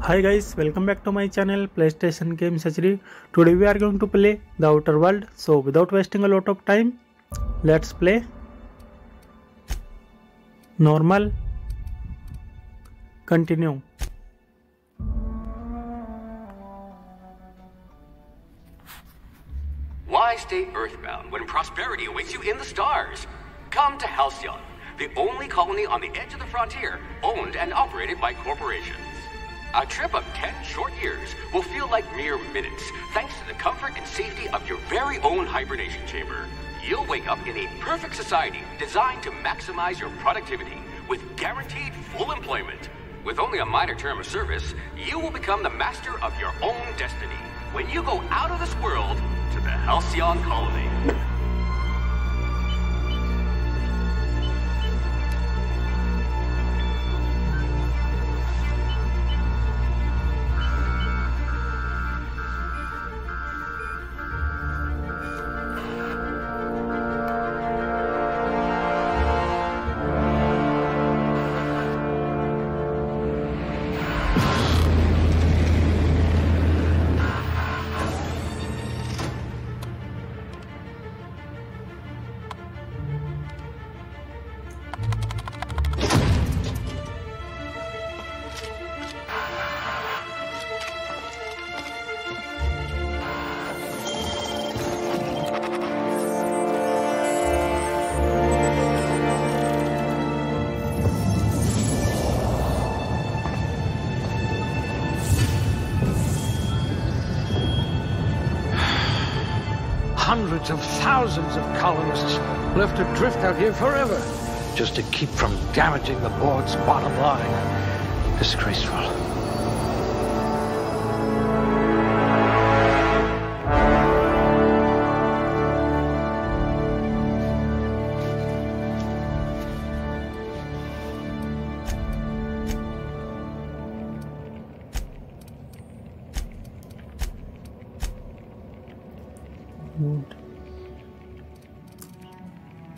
hi guys welcome back to my channel playstation games hd today we are going to play the outer world so without wasting a lot of time let's play normal continue awaits you in the stars? Come to Halcyon, the only colony on the edge of the frontier, owned and operated by corporations. A trip of 10 short years will feel like mere minutes, thanks to the comfort and safety of your very own hibernation chamber. You'll wake up in a perfect society designed to maximize your productivity with guaranteed full employment. With only a minor term of service, you will become the master of your own destiny when you go out of this world to the Halcyon Colony. Thousands of colonists left adrift out here forever, just to keep from damaging the board's bottom line. Disgraceful.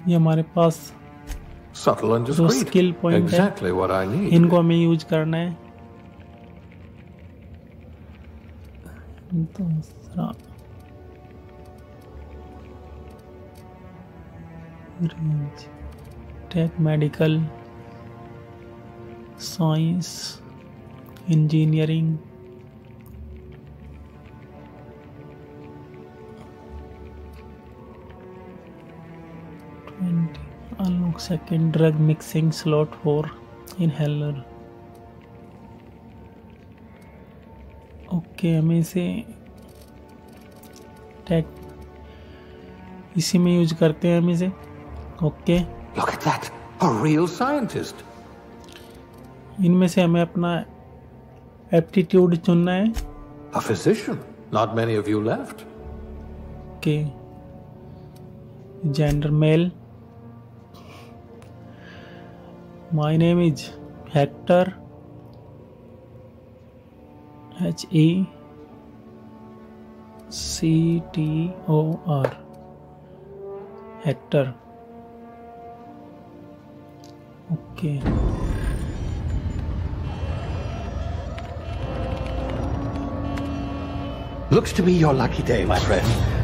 ये हमारे पास जो skill point है Exactly what इनको हमें use करना है। दूसरा range tech medical science engineering Unlock second drug mixing slot for inhaler. Okay हमें इसे टैग इसी में यूज़ करते हैं हम इसे। Okay look at that a real scientist इनमें से हमें अपना एप्टीट्यूड चुनना है। A physician not many of you left okay gender male my name is Hector H E C T O R. Hector. Okay. Looks to be your lucky day, my friend.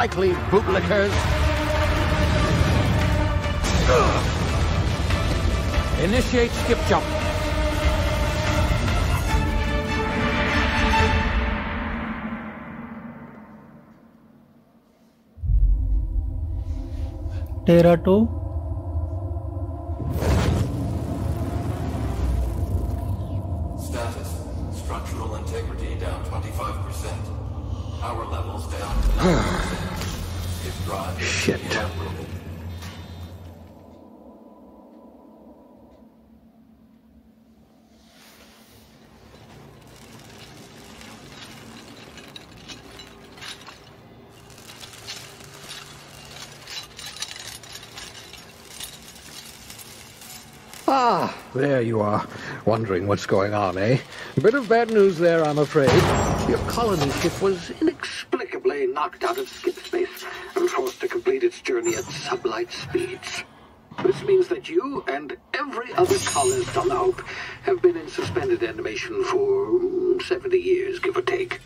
likely bootlickers. Initiate skip jump. Terra 2 Ah, there you are. Wondering what's going on, eh? Bit of bad news there, I'm afraid. Your colony ship was inexplicably knocked out of skip space and forced to complete its journey at sublight speeds. This means that you and every other colonist on the Hope have been in suspended animation for mm, 70 years, give or take.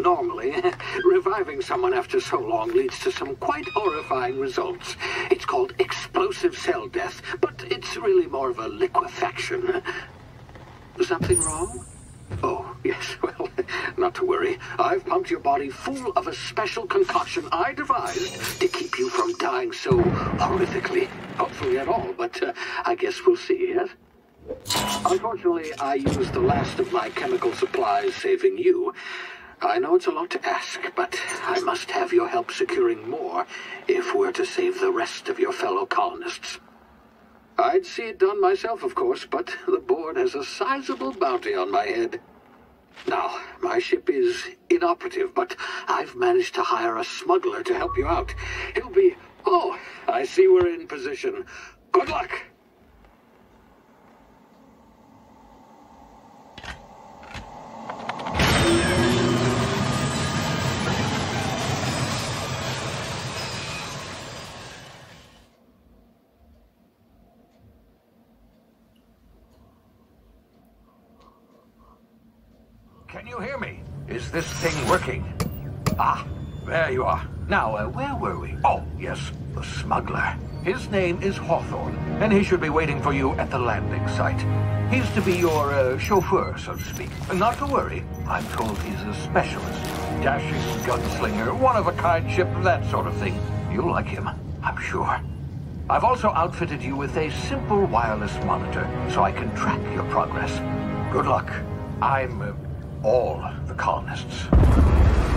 Normally, reviving someone after so long leads to some quite horrifying results. It's called explosive cell death, but it's really more of a liquefaction. Something wrong? Oh, yes, well, not to worry. I've pumped your body full of a special concoction I devised to keep you from dying so horrifically. Hopefully at all, but uh, I guess we'll see, yes? Unfortunately, I used the last of my chemical supplies saving you. I know it's a lot to ask, but I must have your help securing more if we're to save the rest of your fellow colonists. I'd see it done myself, of course, but the board has a sizable bounty on my head. Now, my ship is inoperative, but I've managed to hire a smuggler to help you out. He'll be... Oh, I see we're in position. Good luck! Can you hear me? Is this thing working? Ah, there you are. Now, uh, where were we? Oh, yes, the smuggler. His name is Hawthorne, and he should be waiting for you at the landing site. He's to be your uh, chauffeur, so to speak. Not to worry, I'm told he's a specialist. Dashing gunslinger, one-of-a-kind ship, that sort of thing. You'll like him, I'm sure. I've also outfitted you with a simple wireless monitor, so I can track your progress. Good luck. I'm... Uh, all the colonists.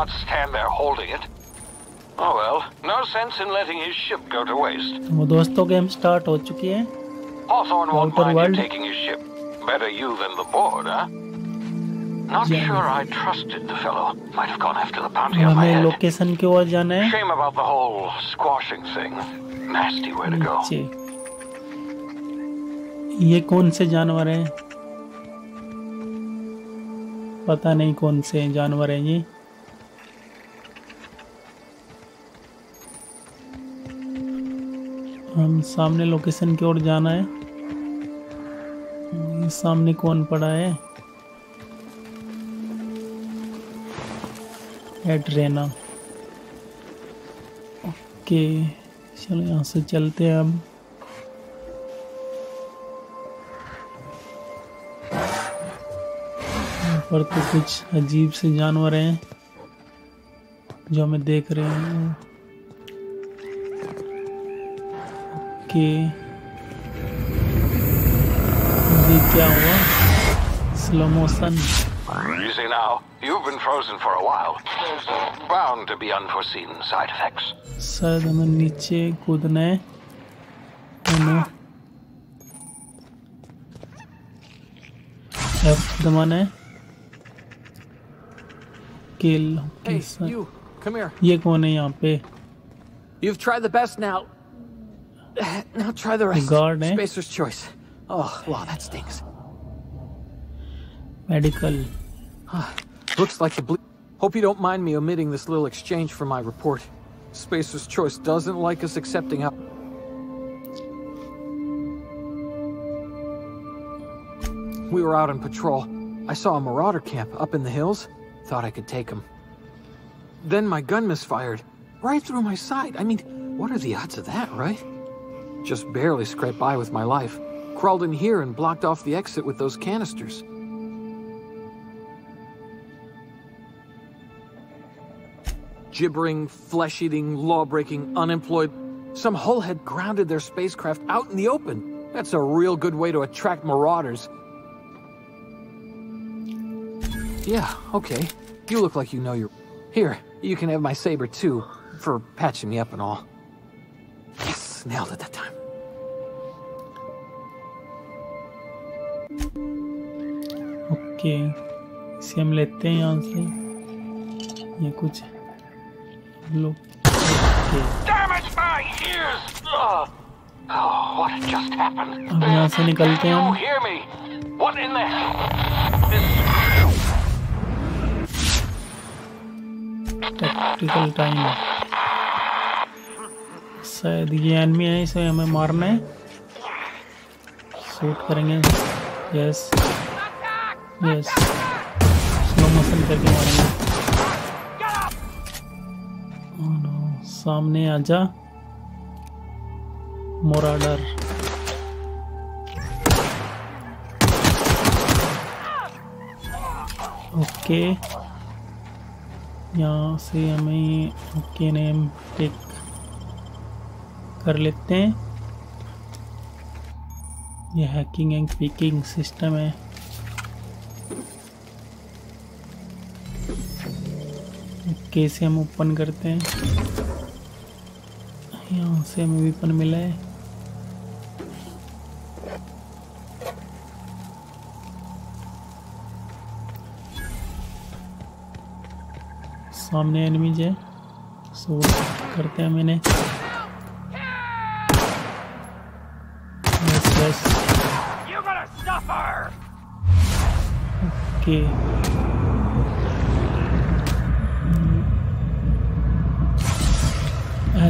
Not stand there holding it. Oh well, no sense in letting his ship go to waste. वो दोस्तों game start हो चुकी है Hawthorne won't mind world. you taking his ship. Better you than the board, huh? Not Yeah. sure I trusted the fellow. Might have gone after the bounty on my head. Location की ओर जाना है Shame about the whole squashing thing. Nasty way to go. ये कौन से जानवर हैं पता नहीं कौन से जानवर हैं ये हम सामने लोकेशन की ओर जाना है। सामने कौन पड़ा है? एड्रेना ओके चलो यहाँ से चलते हैं अब। पर तो कुछ अजीब से जानवर हैं, जो हमें देख रहे हैं। ओके ये क्या हुआ slow motion Easy now. You've been frozen for a while. There's bound to be unforeseen side effects. शायद हमें नीचे कूदना है एफ़ दबाना है किल Hey, you, come here. ये कौन है यहाँ पे You've tried the best now. Now try the rest. God, eh? Spacer's choice. Oh, wow, that stinks. Medical. Ah, looks like the ble- Hope you don't mind me omitting this little exchange from my report. Spacer's choice doesn't like us accepting help. We were out on patrol. I saw a marauder camp up in the hills. Thought I could take him. Then my gun misfired. Right through my side. I mean, what are the odds of that, right? Just barely scraped by with my life. Crawled in here and blocked off the exit with those canisters. gibbering, flesh eating, law breaking, unemployed. Some hullhead grounded their spacecraft out in the open. That's a real good way to attract marauders. Yeah, okay. You look like you know your. Here, you can have my saber too, for patching me up and all. Yes, nailed it that time. देखिए इसे हम लेते हैं यहाँ से। ये कुछ लोग अब यहाँ से निकलते हैं टैक्टिकल टाइम शायद ये एनमी है इसे हमें मारना है। शूट करेंगे। Yes yes. Yes slow motion करके मारेंगे। Oh सामने मोराडर ओके यहाँ से हमें ओके नेम टिक कर लेते हैं। ये हैकिंग एंड पिकिंग सिस्टम है। ओके से हम ओपन करते हैं। यहाँ से हमें वेपन मिला है। सामने एनिमीज है। सो करते हैं मैंने यस यस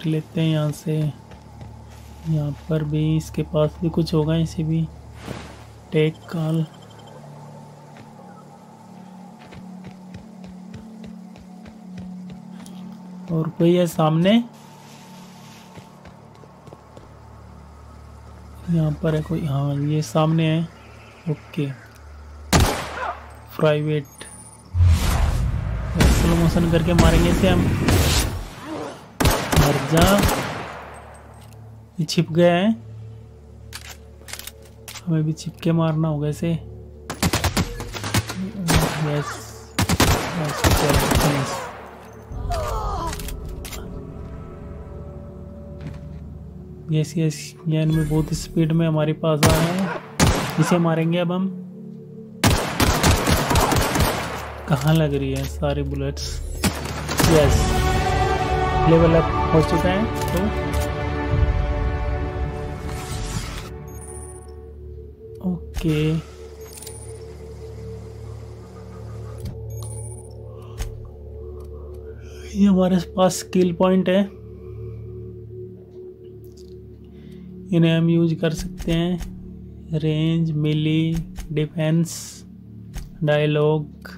लूट लेते हैं यहाँ से। यहाँ पर भी इसके पास भी कुछ होगा इसे भी। Take call. और कोई है सामने? यहाँ पर है कोई। हाँ ये सामने है। ओके। प्राइवेट स्लो मोशन करके मारेंगे इसे हम। जा। ये छिप गया है। हमें भी छिप के मारना होगा इसे। यस यस यस ये एनिमी बहुत स्पीड में हमारे पास आ रहे हैं। इसे मारेंगे अब हम। कहाँ लग रही है सारी बुलेट्स यस लेवल अप हो चुका है तो। ओके। ये हमारे पास स्किल पॉइंट है। इन्हें हम यूज़ कर सकते हैं। रेंज मिली डिफेंस डायलॉग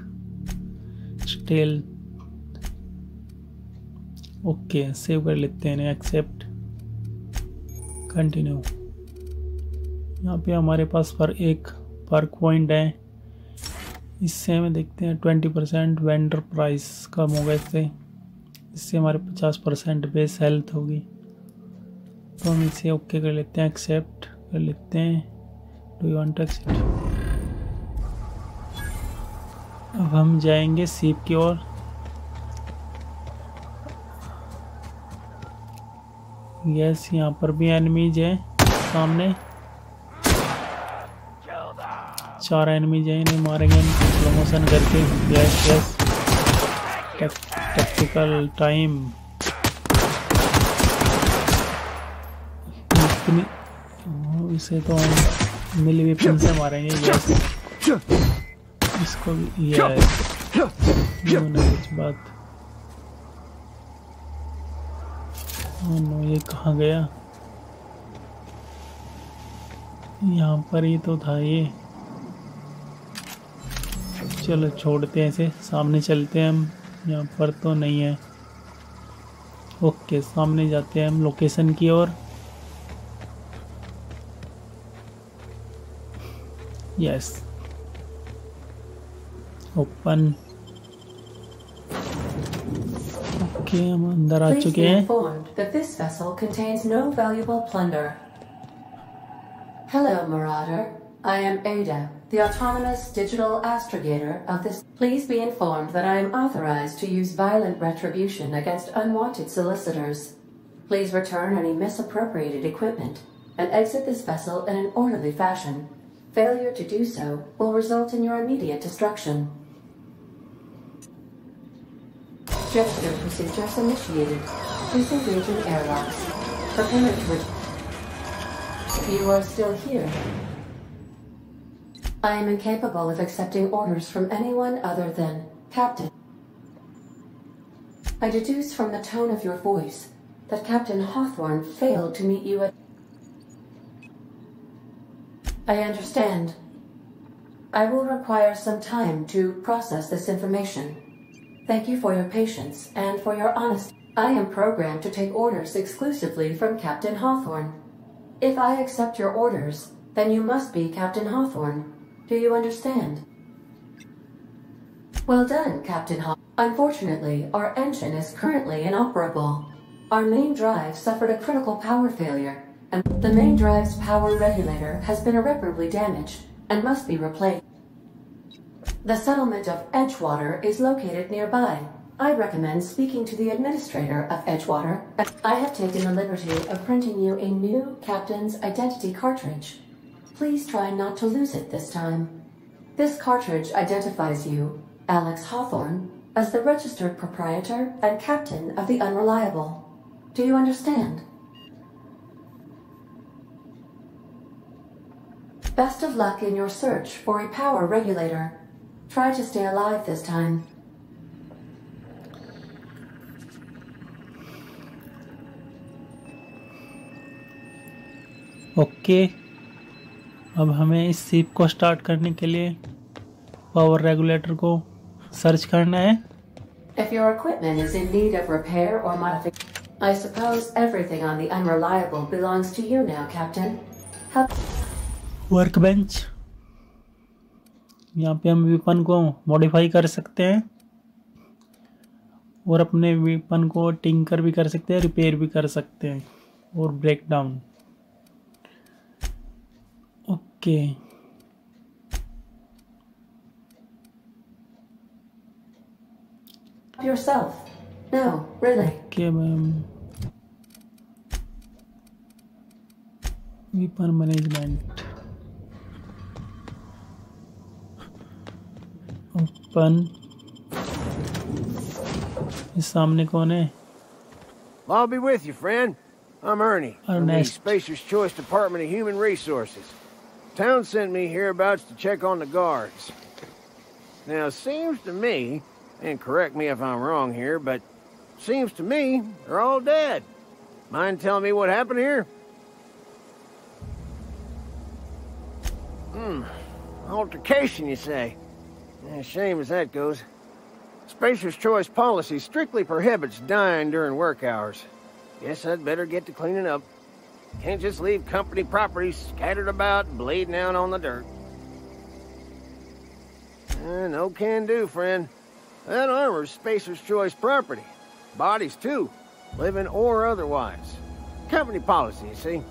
स्टेल ओके सेव कर लेते हैं एक्सेप्ट कंटिन्यू यहाँ पे हमारे पास पर एक पर्क पॉइंट है। इससे हमें देखते हैं ट्वेंटी परसेंट वेंडर प्राइस कम होगा इससे। इससे हमारे पचास परसेंट बेस हेल्थ होगी। तो हम इसे ओके कर लेते हैं एक्सेप्ट कर लेते हैं। डू यू वांट एक्सेप्ट अब हम जाएँगे सीप की ओर। यस यहाँ पर भी एनिमीज है सामने। चार एनिमीज हैं इन्हें मारेंगे प्रमोशन करके। यस यस टैक्टिकल टाइम इतनी इसे तो हम मिली वेपन से मारेंगे यस इसको भी यस कुछ बात ओ नो ये कहाँ गया? यहाँ पर ही तो था ये। चलो छोड़ते हैं इसे सामने चलते हैं हम। यहाँ पर तो नहीं है। ओके सामने जाते हैं हम लोकेशन की ओर। यस। ओपन। ओके हम अंदर आ चुके हैं। That this vessel contains no valuable plunder. Hello, Marauder. I am Ada, the autonomous digital astrogator of this. Please be informed that I am authorized to use violent retribution against unwanted solicitors. Please return any misappropriated equipment and exit this vessel in an orderly fashion. Failure to do so will result in your immediate destruction. Gesture procedures initiated. Disengaging airlocks. Preparing to You are still here. I am incapable of accepting orders from anyone other than Captain. I deduce from the tone of your voice that Captain Hawthorne failed to meet you at. I understand. I will require some time to process this information. Thank you for your patience and for your honesty. I am programmed to take orders exclusively from Captain Hawthorne. If I accept your orders, then you must be Captain Hawthorne. Do you understand? Well done, Captain Haw. Unfortunately, our engine is currently inoperable. Our main drive suffered a critical power failure, and the main drive's power regulator has been irreparably damaged and must be replaced. The settlement of Edgewater is located nearby. I recommend speaking to the administrator of Edgewater. I have taken the liberty of printing you a new captain's identity cartridge. Please try not to lose it this time. This cartridge identifies you, Alex Hawthorne, as the registered proprietor and captain of the Unreliable. Do you understand? Best of luck in your search for a power regulator. Try to stay alive this time. Okay अब हमें इस सीप को start करने के लिए power regulator को search करना है If your equipment is in need of repair or modification, I suppose everything on the Unreliable belongs to you now, Captain. Help. Work यहाँ पे हम वेपन को मॉडिफाई कर सकते हैं और अपने वेपन को टिंकर भी कर सकते हैं रिपेयर भी कर सकते हैं और break down okay yourself. No, really. Okay ma'am weapon management open इस सामने कौन है I'll be with you, friend. I'm Ernie from the Ernest. Spacer's Choice Department of Human Resources. Town sent me hereabouts to check on the guards. Now, seems to me, and correct me if I'm wrong here, but seems to me they're all dead. Mind telling me what happened here? Hmm. Altercation, you say? Yeah, shame as that goes. Spacer's Choice policy strictly prohibits dying during work hours. Guess I'd better get to cleaning up. Can't just leave company property scattered about, bleeding out on the dirt. Eh, no can do, friend. That armor's Spacer's Choice property. Bodies, too. Living or otherwise. Company policy, you see.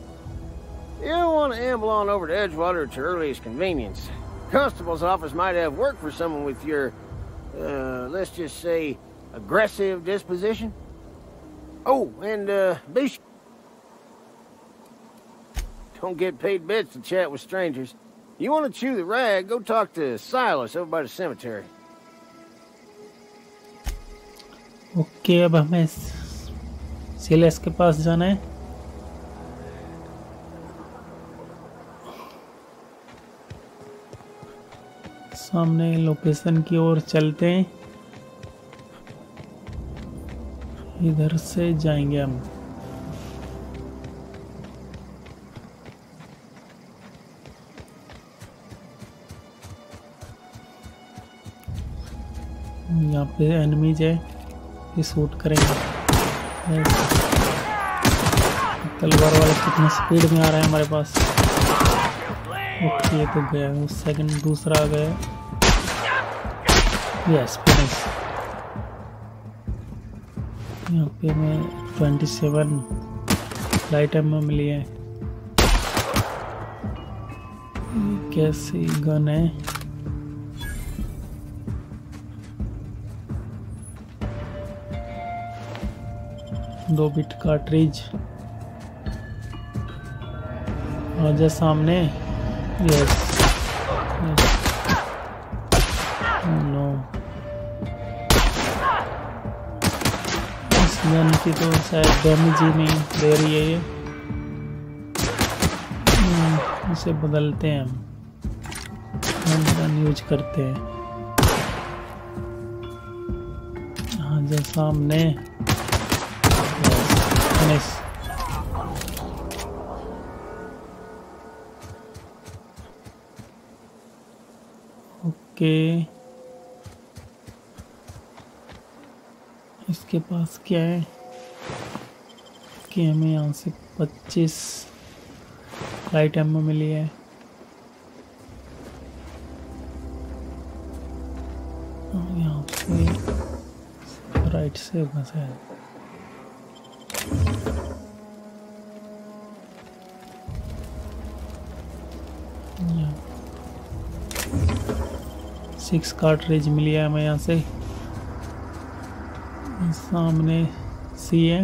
You want to amble on over to Edgewater at your earliest convenience. Constable's office might have work for someone with your, uh, let's just say, aggressive disposition. Oh, and, uh, be sh- don't get paid bits to chat with strangers. You want to chew the rag, go talk to Silas over by the cemetery. okay, अब हमें Silas ke paas जाना hai. सामने location की ओर चलते हैं इधर से जाएंगे हम यहाँ पे एनिमीज है, ये शूट करेंगे। तलवार वाला कितना स्पीड में आ रहा है हमारे पास। ये तो गया उस सेकंड दूसरा आ गया। यस फिनिश यहाँ पे मैं 27 लाइट एम मिली है। कैसी गन है? दो बिट कार्ट्रिज और आजा सामने यस नो इस गन की तो शायद डैमेज ही नहीं दे रही है ये। हम्म, इसे बदलते हैं हम। गन यूज़ करते हैं। आजा सामने। Nice. ओके इसके पास क्या है? कि हमें यहाँ से 25 लाइट एम मिली है। यहाँ से राइट से बस है। सिक्स कार्ट्रेज मिली है हमें यहाँ से। सामने सी है।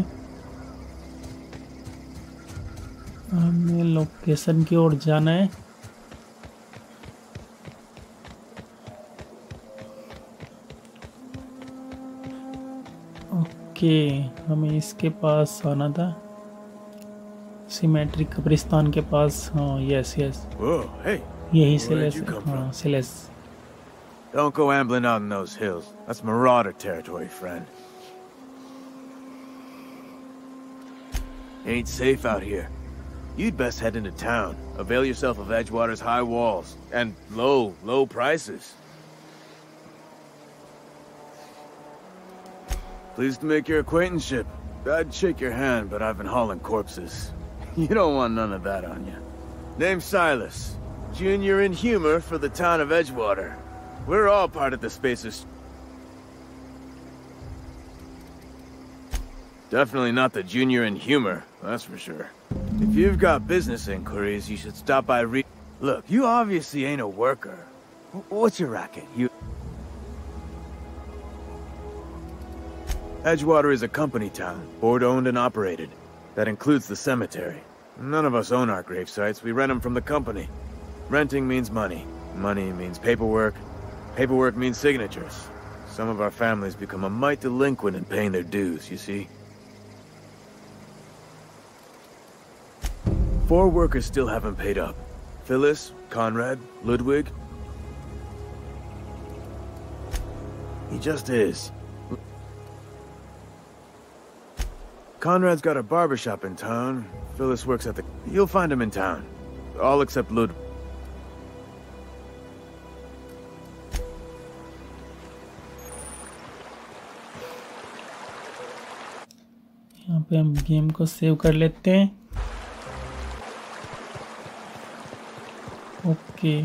हमें लोकेशन की ओर जाना है। ओके हमें इसके पास आना था। सिमेट्रिक कब्रिस्तान के पास। हाँ यस यस यही सिलेस हाँ सिलेस। Don't go ambling out in those hills. That's marauder territory, friend. Ain't safe out here. You'd best head into town. Avail yourself of Edgewater's high walls and low, low prices. Pleased to make your acquaintanceship. I'd shake your hand, but I've been hauling corpses. You don't want none of that on you. Name's Silas. Junior Inhumer for the town of Edgewater. We're all part of the Spacers. Definitely not the junior inhumer, that's for sure. If you've got business inquiries, you should stop by re- Look, you obviously ain't a worker. Wh- What's your racket? You- Edgewater is a company town, board-owned and operated. That includes the cemetery. None of us own our grave sites, we rent them from the company. Renting means money. Money means paperwork. Paperwork means signatures. Some of our families become a mite delinquent in paying their dues, you see? Four workers still haven't paid up. Phyllis, Conrad, Ludwig. He just is. Conrad's got a barbershop in town. Phyllis works at the... You'll find him in town. All except Lud... पे हम game को save कर लेते हैं। Okay.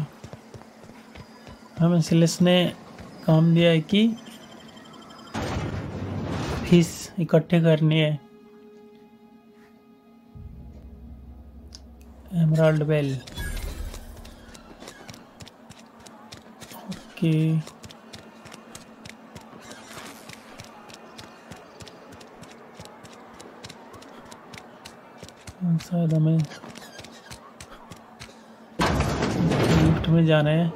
हमें सिलेस ने काम दिया है कि फ़ीस इकट्ठे करनी है। Emerald bell. ओके। शायद हमें लिफ्ट में जाना है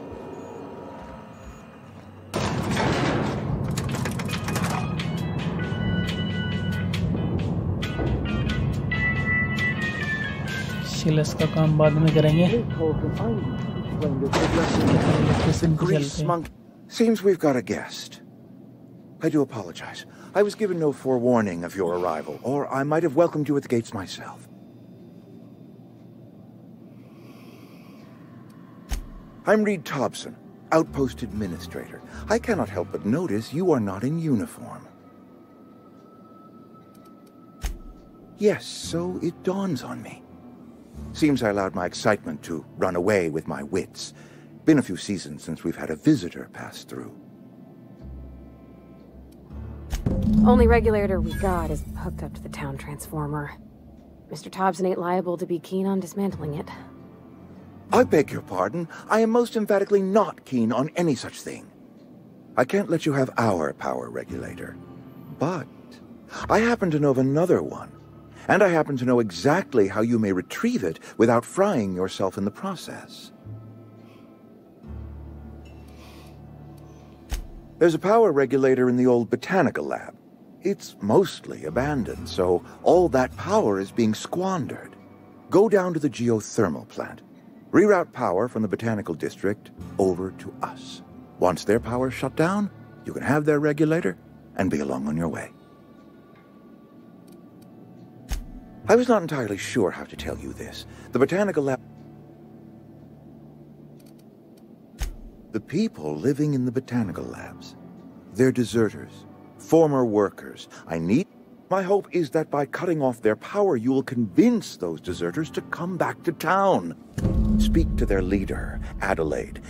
शिलस का काम बाद में करेंगे हैं monk. Seems we've got a guest. I do apologize. I was given no forewarning of your arrival, or I might have welcomed you at the gates myself. I'm Reed Thompson, Outpost Administrator. I cannot help but notice you are not in uniform. Yes, so it dawns on me. Seems I allowed my excitement to run away with my wits. Been a few seasons since we've had a visitor pass through. Only regulator we got is hooked up to the town transformer. Mr. Thompson ain't liable to be keen on dismantling it. I beg your pardon. I am most emphatically not keen on any such thing. I can't let you have our power regulator. But I happen to know of another one. And I happen to know exactly how you may retrieve it without frying yourself in the process. There's a power regulator in the old botanical lab. It's mostly abandoned, so all that power is being squandered. Go down to the geothermal plant. Reroute power from the botanical district over to us. Once their power's shut down, you can have their regulator and be along on your way. I was not entirely sure how to tell you this. The botanical lab... The people living in the botanical labs, they're deserters, former workers. I need... My hope is that by cutting off their power, you will convince those deserters to come back to town. Speak to their leader, Adelaide.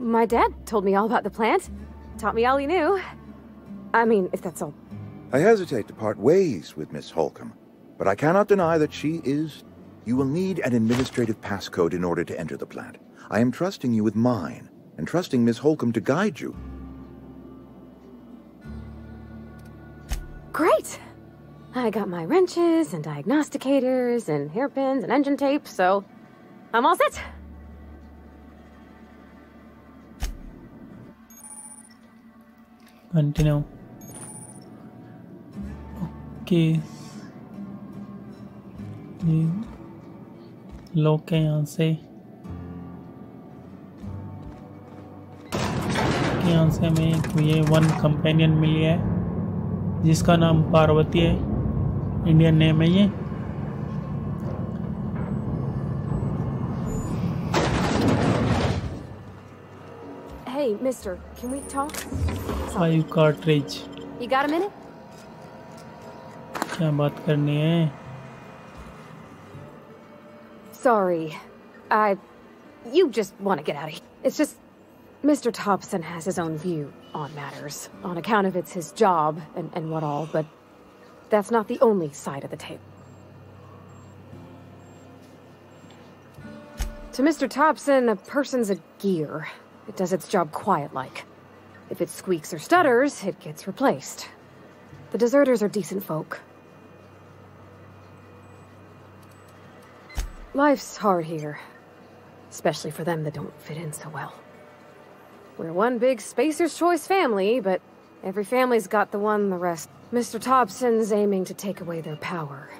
My dad told me all about the plant. Taught me all he knew. I mean, if that's all. I hesitate to part ways with Miss Holcomb, but I cannot deny that she is... You will need an administrative passcode in order to enter the plant. I am trusting you with mine, and trusting Miss Holcomb to guide you. Great! I got my wrenches and diagnosticators and hairpins and engine tape, so I'm all set. Continue okay ये lock है यहाँ से यहाँ से हमें एक ये one companion मिली है जिसका नाम पार्वती है इंडियन नेम है ये Hey, mister, can we talk? Five cartridge You got a minute? क्या बात करनी है Sorry. I. You just want to get out of here. It's just. Mr. Thompson has his own view on matters, on account of it's his job and, and what all, but that's not the only side of the table. To Mr. Thompson, a person's a gear. It does its job quiet like. If it squeaks or stutters, it gets replaced. The deserters are decent folk. Life's hard here. Especially for them that don't fit in so well. We're one big Spacer's Choice family, but every family's got the one the rest. Mr. Thompson's aiming to take away their power.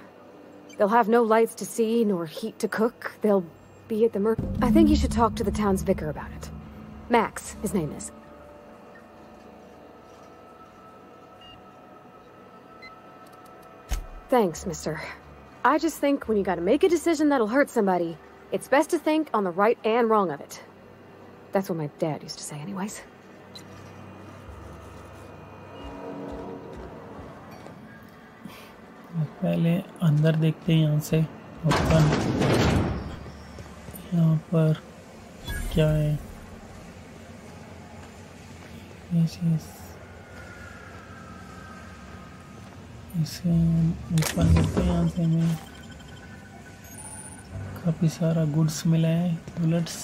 They'll have no lights to see, nor heat to cook. They'll be at the mer- I think you should talk to the town's vicar about it. Max, his name is. Thanks, mister. I just think when you gotta make a decision that'll hurt somebody, it's best to think on the right and wrong of it. That's what my dad used to say, anyways. पहले अंदर देखते हैं यहाँ से open यहाँ पर क्या है? इसे ओपन करते हैं यहाँ से हमें। काफ़ी सारा गुड्स मिला है बुलेट्स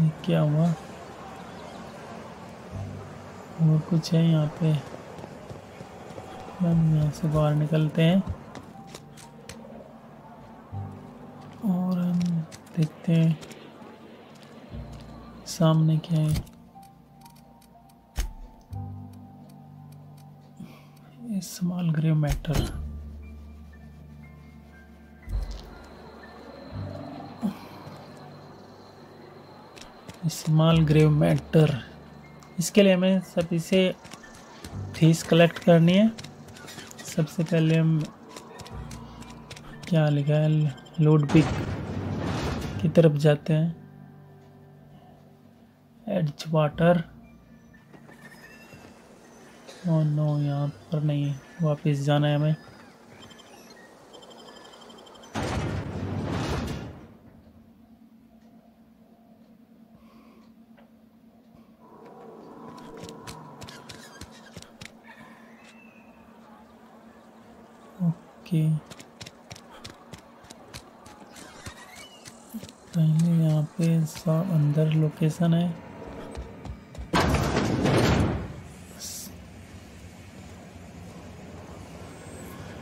ये क्या हुआ? और कुछ है यहाँ पे। हम यहाँ से बाहर निकलते हैं। और हम देखते हैं सामने क्या है। Small grey matter small grave matter. इसके लिए हमें सब इसे फ़ीस कलेक्ट करनी है। सबसे पहले हम क्या लिखा है? लोड बिग की तरफ़ जाते हैं। एड्ज वाटर ओ नो यहाँ पर नहीं वापस जाना है हमें ओके पहले यहाँ पे सब अंदर लोकेशन है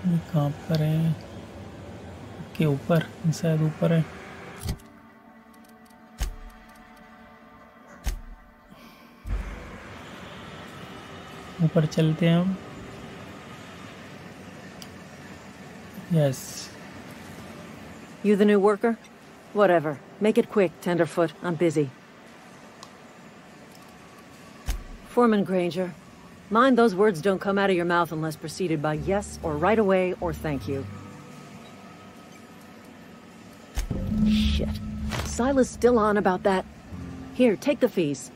ये कहाँ पर है के ऊपर शायद ऊपर है ऊपर चलते हैं हम yes You the new worker? Whatever. Make it quick, Tenderfoot. I'm busy. Foreman Granger, mind those words don't come out of your mouth unless preceded by yes or right away or thank you. Shit. Silas still on about that. Here, take the fees.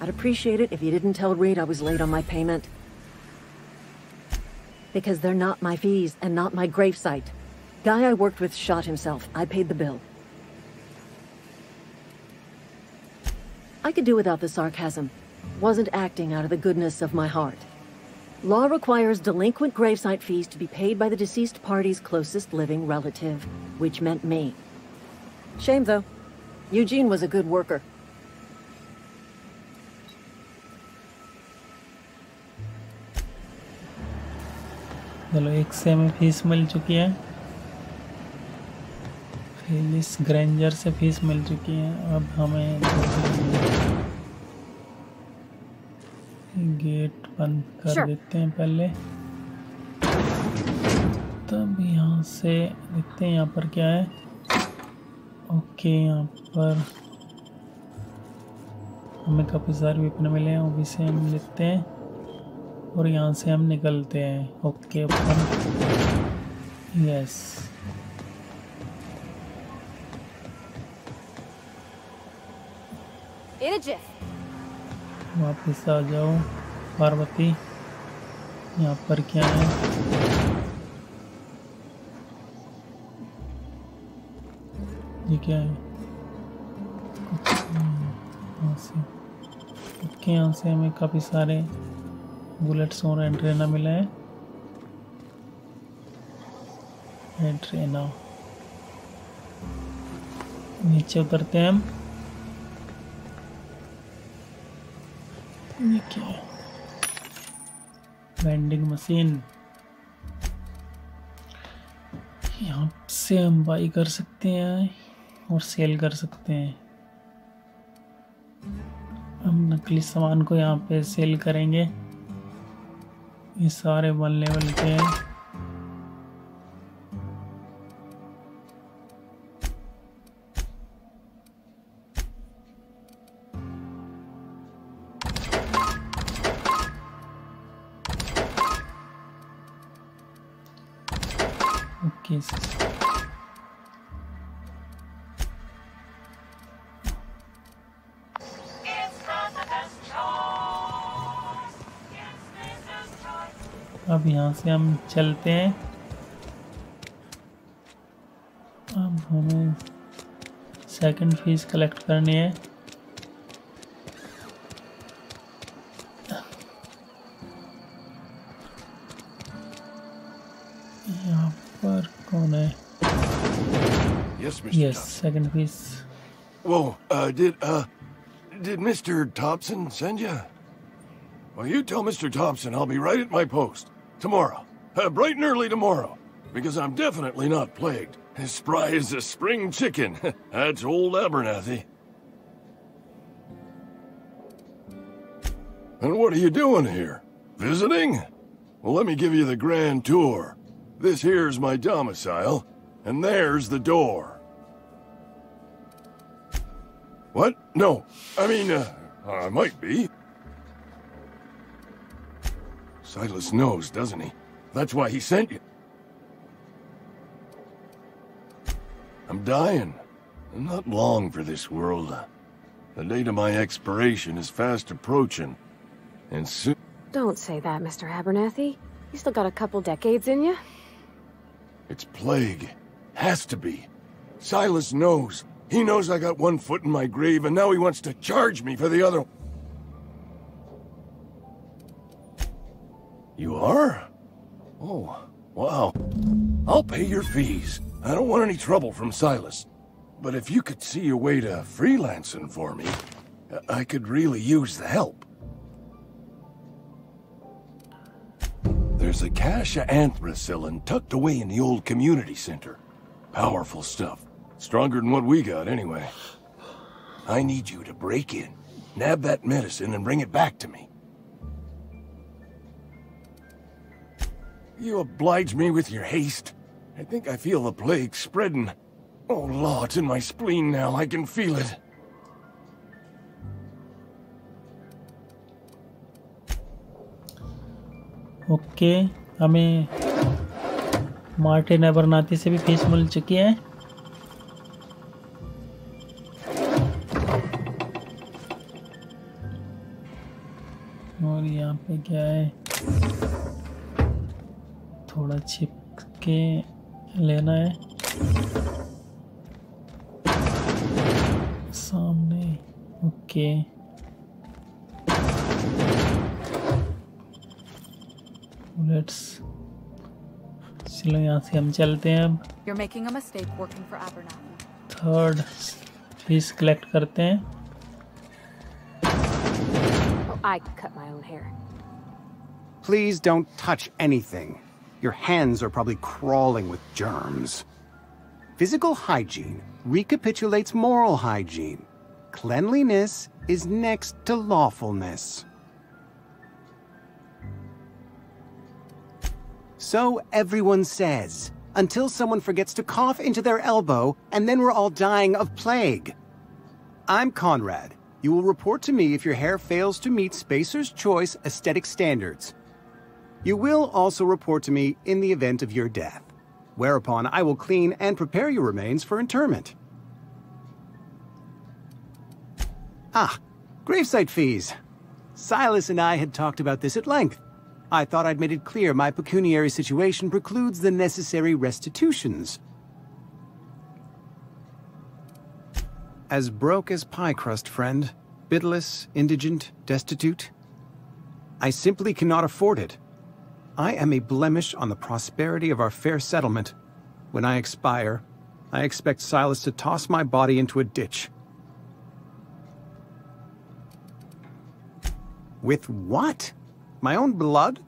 I'd appreciate it if you didn't tell Reed I was late on my payment. Because they're not my fees and not my gravesite. Guy I worked with shot himself. I paid the bill. I could do without the sarcasm Wasn't acting out of the goodness of my heart. Law requires delinquent gravesite fees to be paid by the deceased party's closest living relative, which meant me. Shame, though. Eugene was a good worker. चलो एक से हमें fees मिल चुकी है Phyllis Granger से fees मिल चुकी है अब हमें गेट बंद कर Sure. देते हैं पहले। तब यहाँ से देखते हैं यहाँ पर क्या है। ओके यहाँ पर हमें काफ़ी सारे वेपन मिले हैं वो भी से हम लेते हैं। और यहाँ से हम निकलते हैं ओके ओपन यस वापस आ जाओ। पार्वती, यहाँ पर क्या है? ये क्या है? यहाँ से। यहाँ से हमें काफ़ी सारे बुलेट्स और एंट्रेना मिला है। एंट्रेना नीचे उतरते हैं हम। ये क्या है? वेंडिंग मशीन यहाँ से हम बाई कर सकते हैं और सेल कर सकते हैं। हम नकली सामान को यहाँ पे सेल करेंगे। ये सारे वन लेवल के हैं। यहाँ से हम चलते हैं अब हमें सेकंड फीस कलेक्ट करनी है यहाँ पर कौन है Yes, Mr. Yes, second piece. Whoa, uh, did, uh, did Mr. Tobson send you? Well, you tell Mr. Tobson I'll be right at my post. Tomorrow. Uh, bright and early tomorrow. Because I'm definitely not plagued. As spry as a spring chicken. That's old Abernathy. And what are you doing here? Visiting? Well, let me give you the grand tour. This here's my domicile, and there's the door. What? No. I mean, uh, I might be. Silas knows, doesn't he? That's why he sent you. I'm dying. I'm not long for this world. The date of my expiration is fast approaching. And soon... Don't say that, Mr. Abernathy. You still got a couple decades in you. It's plague. Has to be. Silas knows. He knows I got one foot in my grave, and now he wants to charge me for the other. Are? Oh, wow. I'll pay your fees. I don't want any trouble from Silas. But if you could see a way to freelancing for me, I could really use the help. There's a cache of anthracillin tucked away in the old community center. Powerful stuff. Stronger than what we got, anyway. I need you to break in, nab that medicine, and bring it back to me. You oblige me with your haste. I think I feel the plague spreading. Oh, Law, it's in my spleen now. I can feel it. Okay हमें Martin Abernathy से भी fees मिल चुकी है और यहाँ पे क्या है थोड़ा छिप के लेना है। सामने ओके। चलो यहाँ से हम चलते हैं अब। थर्ड पीस कलेक्ट करते हैं। oh, I cut my own hair. Please don't touch anything. Your hands are probably crawling with germs. Physical hygiene recapitulates moral hygiene. Cleanliness is next to lawfulness. So everyone says, until someone forgets to cough into their elbow, and then we're all dying of plague. I'm Conrad. You will report to me if your hair fails to meet Spacer's Choice aesthetic standards. You will also report to me in the event of your death, whereupon I will clean and prepare your remains for interment. Ah, gravesite fees. Silas and I had talked about this at length. I thought I'd made it clear my pecuniary situation precludes the necessary restitutions. As broke as pie crust, friend. Bitless, indigent, destitute. I simply cannot afford it. I am a blemish on the prosperity of our fair settlement. When I expire, I expect Silas to toss my body into a ditch. With what? My own blood?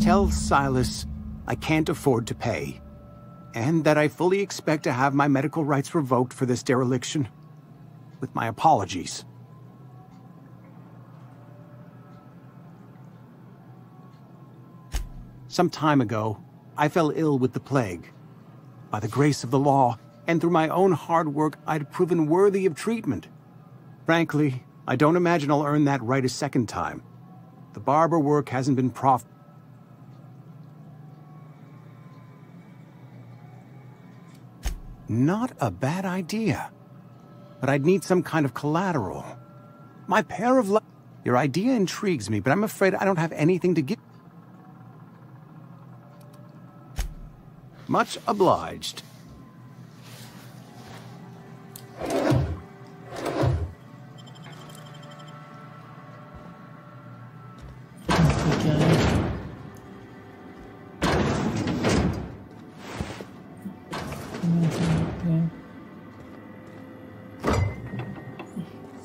Tell Silas I can't afford to pay. And that I fully expect to have my medical rights revoked for this dereliction. With my apologies. Some time ago, I fell ill with the plague. By the grace of the law, and through my own hard work, I'd proven worthy of treatment. Frankly, I don't imagine I'll earn that right a second time. The barber work hasn't been prof- Not a bad idea. But I'd need some kind of collateral. My pair of Your idea intrigues me, but I'm afraid I don't have anything to give. Much obliged. क्या है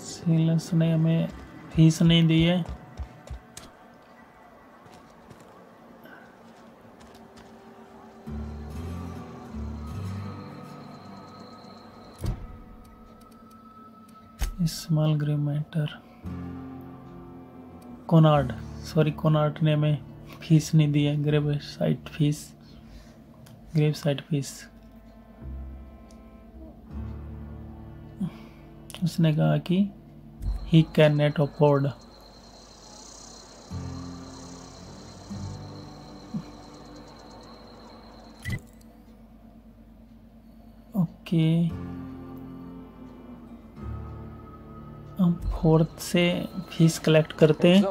सीलस ने हमें fees नहीं दी है small grey matter Conrad sorry Conrad ने हमें fees नहीं दी है grave site fees grave site fees उसने कहा कि he can not afford okay हम फोर्थ से फ़ीस कलेक्ट करते हैं।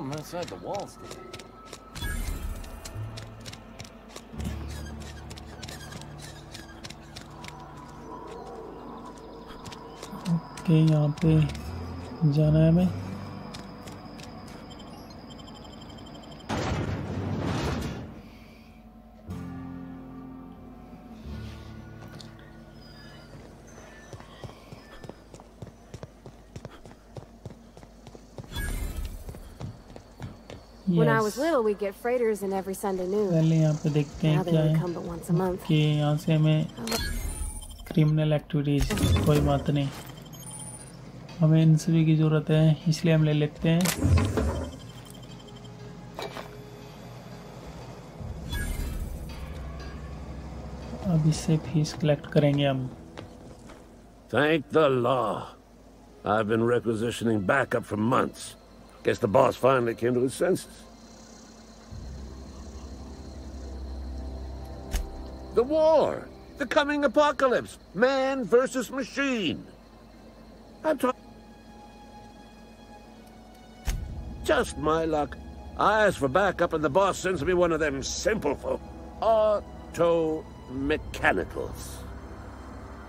ओके यहाँ पे जाना है हमें। was Yes. little, we'd get freighters in every Sunday noon. पहले यहाँ पे देखते Now हैं they क्या only है come but once a month. कि यहाँ से हमें क्रिमिनल एक्टिविटीज कोई बात नहीं हमें इन सभी की ज़रूरत है इसलिए हम ले लेते हैं अब इससे फीस कलेक्ट करेंगे हम Thank the law. I've been requisitioning backup for months. Guess the boss finally came to his senses. War! The coming apocalypse! Man versus machine! I'm talking... Just my luck. I ask for backup and the boss sends me one of them simple folk. Auto-mechanicals.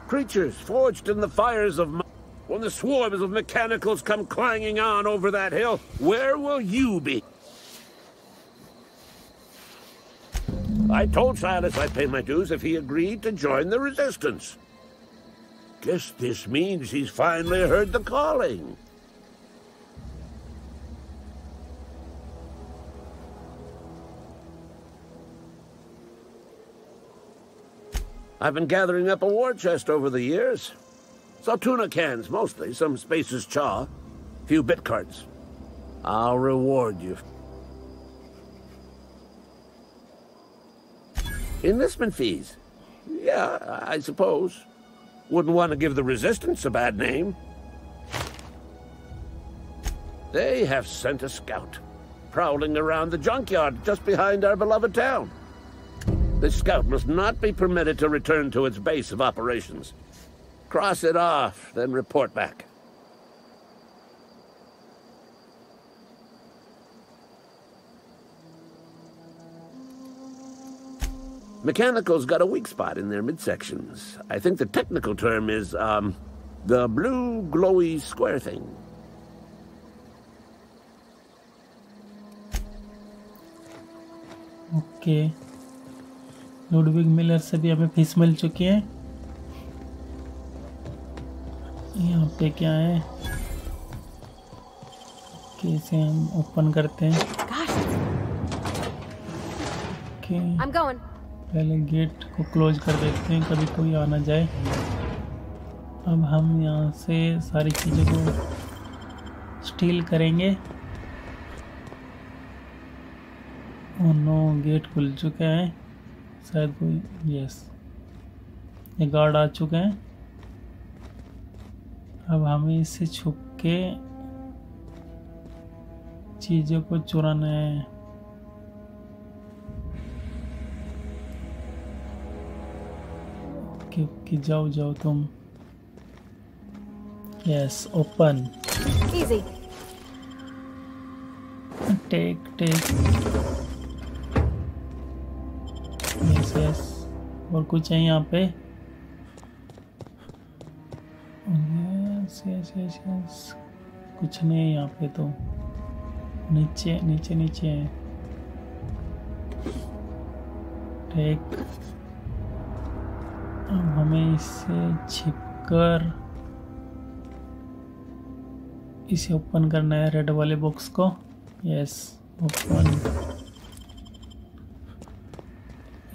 Creatures forged in the fires of... When the swarms of mechanicals come clanging on over that hill, where will you be? I told Silas I'd pay my dues if he agreed to join the resistance. Guess this means he's finally heard the calling. I've been gathering up a war chest over the years. Saw tuna cans, mostly. Some Spacer's Chaw. A few bit cards. I'll reward you. Enlistment fees. Yeah, I suppose. Wouldn't want to give the Resistance a bad name. They have sent a scout, prowling around the junkyard just behind our beloved town. This scout must not be permitted to return to its base of operations. Cross it off, then report back. Mechanicals got a weak spot in their midsections. I think the technical term is, um, the blue glowy square thing. Okay Ludwig Miller से भी हमें fees मिल चुकी है यहाँ पे क्या है कैसे हम ओपन करते हैं ओके I'm going. पहले गेट को क्लोज कर देते हैं, कभी कोई आ ना जाए। अब हम यहाँ से सारी चीज़ों को स्टील करेंगे। ओह नो, गेट खुल चुके हैं। शायद कोई यस ये गार्ड आ चुके हैं। अब हमें इससे छुप के चीज़ों को चुराना है। ओके ओके जाओ जाओ तुम। Yes open. Take take yes yes और कुछ है यहाँ पे? यस यस यस यस कुछ नहीं है यहाँ पे तो। नीचे नीचे नीचे है। टेक अब हमें इससे छिपकर इसे ओपन करना है रेड वाले बॉक्स को। Yes, open.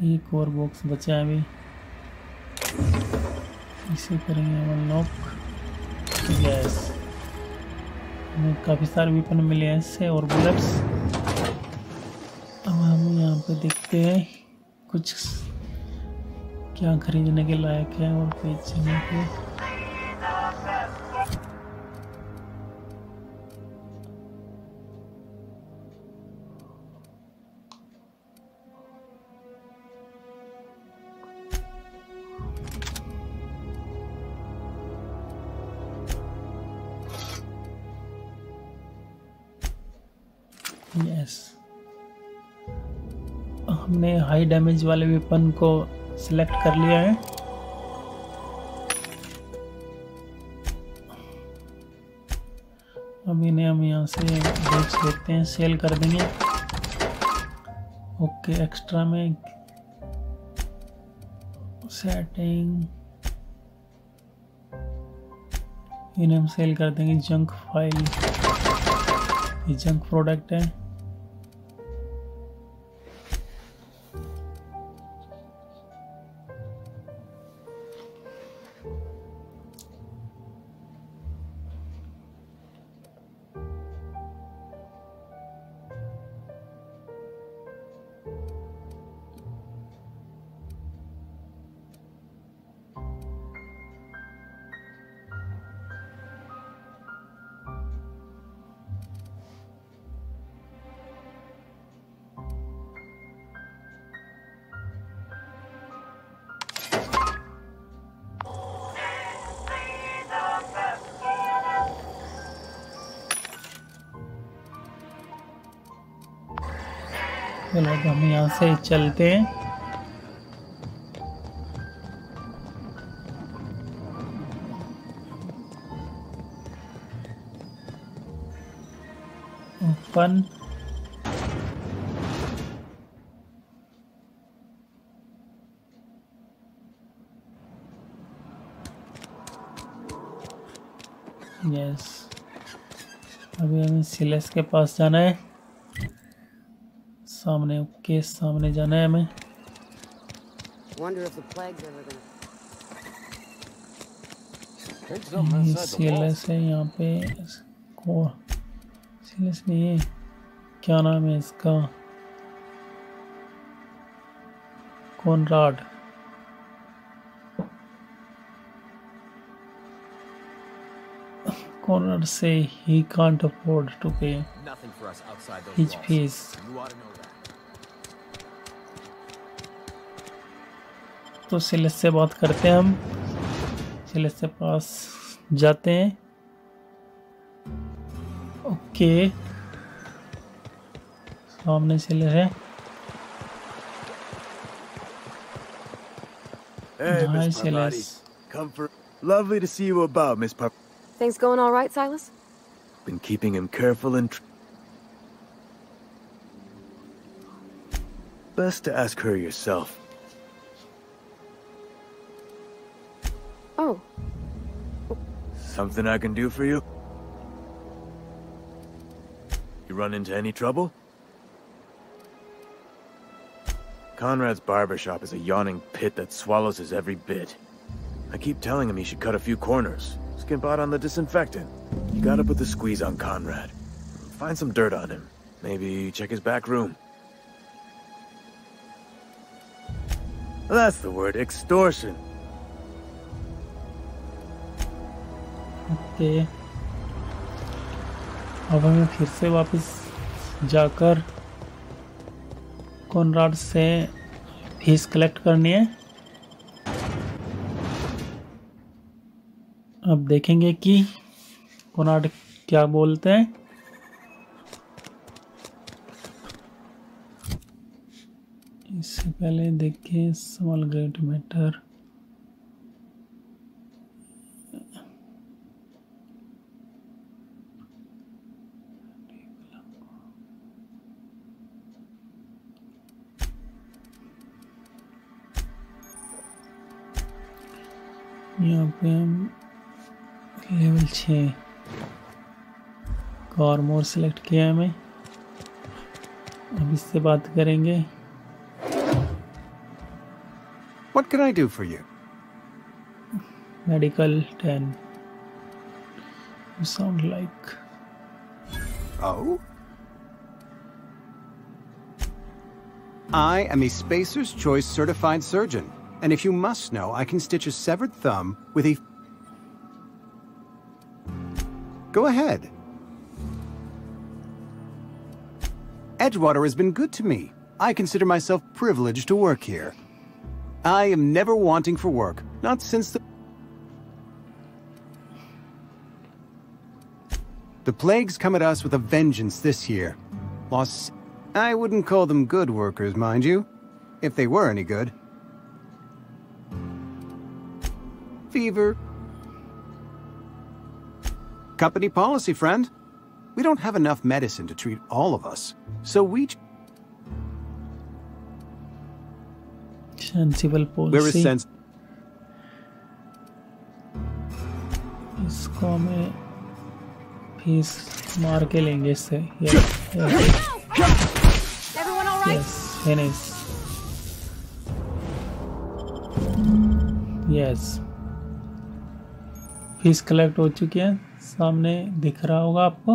एक और बॉक्स बचा है अभी। इसे करेंगे अनलॉक यस। हमें काफ़ी सारे वेपन मिले हैं इससे और बुलेट्स अब हम यहाँ पे देखते हैं कुछ क्या खरीदने के लायक है और बेचने के हमने हाई डैमेज वाले वेपन को सिलेक्ट कर लिया है। अब इन्हें हम यहाँ से बेच लेते हैं, सेल कर देंगे। ओके, एक्स्ट्रा में सेटिंग। इन्हें हम सेल कर देंगे, जंक फ़ाइल। ये जंक प्रोडक्ट है। से चलते हैं। ओपन यस अभी हमें सिलेस के पास जाना है। सामने के सामने जाना है हमें। है यहाँ पे इसको नहीं है। क्या नाम है इसका? Conrad. corner say he can't afford to pay his fees. तो सिलेस से बात करते हैं हम सिलेस से पास जाते हैं ओके सामने सिलेस है Hey, Miss Silas. Come for. Lovely to see you about, Miss Par. Things going all right, Silas? Been keeping him careful and. Best to ask her yourself. Something I can do for you? You run into any trouble? Conrad's barbershop is a yawning pit that swallows his every bit. I keep telling him he should cut a few corners. Skimp out on the disinfectant. You gotta put the squeeze on Conrad. Find some dirt on him. Maybe check his back room. That's the word, extortion. Okay अब हमें फिर से वापस जाकर Conrad से fees collect करनी है। अब देखेंगे कि कॉनराड क्या बोलते हैं। इससे पहले देखिए स्मॉल ग्रेट मैटर यहाँ पे हम लेवल छ कार मोर सेलेक्ट किया है हमें अब इससे बात करेंगे What can I do for you? Medical ten you sound like Oh? I am a Spacer's Choice certified surgeon, and if you must know, I can stitch a severed thumb with a. Go ahead. Edgewater has been good to me. I consider myself privileged to work here. I am never wanting for work, not since the. The plagues come at us with a vengeance this year. Lost. I wouldn't call them good workers, mind you. If they were any good. Fever. Company policy, friend. We don't have enough medicine to treat all of us. So we... sensible We're a policy sens... इसको हमें fees मार के लेंगे इससे yes Everyone all right? Yes finish yes fees collect हो चुकी है। सामने दिख रहा होगा आपको।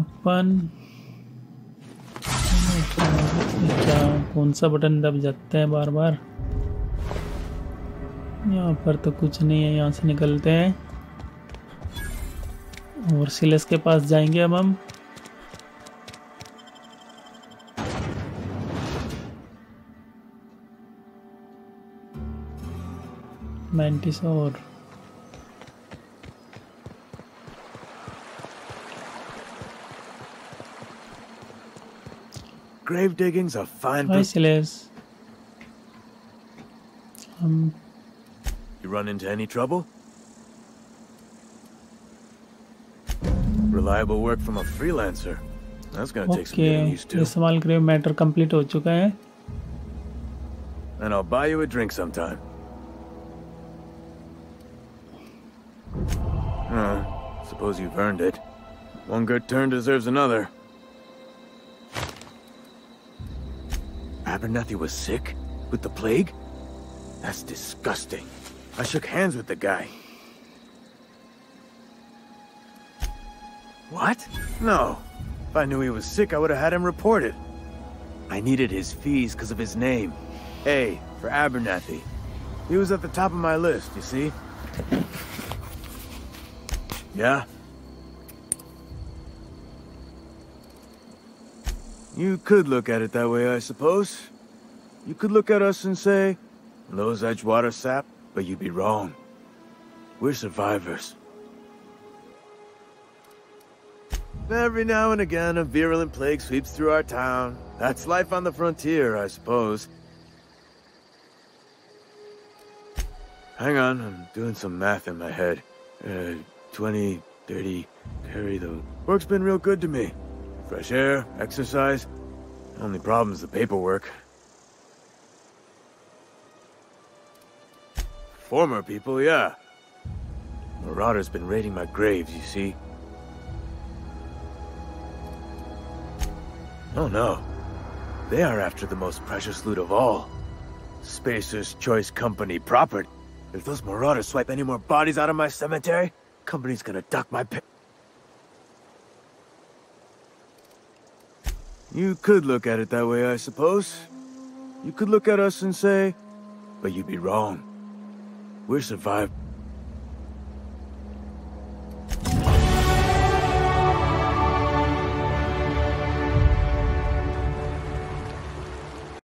ओपन। क्या कौन सा बटन दब जाता है बार बार यहाँ पर तो कुछ नहीं है, यहाँ से निकलते हैं। और सिलेस के पास जाएँगे अब हम। मैंटिस और Grave digging's a fine. Hi pros- सिलेस हम You run into any trouble? Reliable work from a freelancer. That's gonna take some okay getting used to. ये सवाल ग्रेव मैटर कंप्लीट हो चुका है And I'll buy you a drink sometime. Suppose you've earned it. One good turn deserves another. Abernathy was sick? With the plague? That's disgusting. I shook hands with the guy. What? No. If I knew he was sick, I would have had him reported. I needed his fees because of his name. A for Abernathy. He was at the top of my list, you see? Yeah? You could look at it that way, I suppose. You could look at us and say, Lowe's Edgewater sap, but you'd be wrong. We're survivors. Every now and again, a virulent plague sweeps through our town. That's life on the frontier, I suppose. Hang on, I'm doing some math in my head. Uh, 20, 30, carry the... Work's been real good to me. Fresh air, exercise. Only problem's the paperwork. Former people, yeah. Marauder's been raiding my graves, you see. Oh no. They are after the most precious loot of all. Spacer's Choice Company property. If those marauders swipe any more bodies out of my cemetery, company's gonna duck my pay. You could look at it that way, I suppose. You could look at us and say, but you'd be wrong. We're survived.